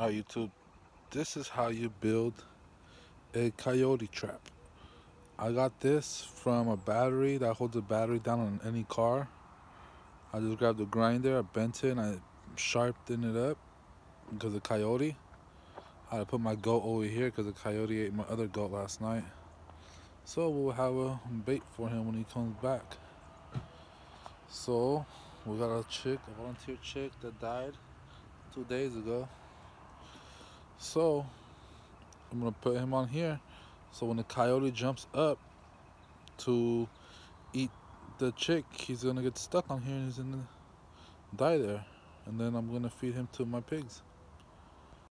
Alright YouTube, this is how you build a coyote trap. I got this from a battery that holds a battery down on any car. I just grabbed a grinder, I bent it, and I sharpened it up because of coyote. I put my goat over here because the coyote ate my other goat last night. So we'll have a bait for him when he comes back. So we got a chick, a volunteer chick that died two days ago. So I'm gonna put him on here. So when the coyote jumps up to eat the chick, he's gonna get stuck on here and he's gonna die there. And then I'm gonna feed him to my pigs.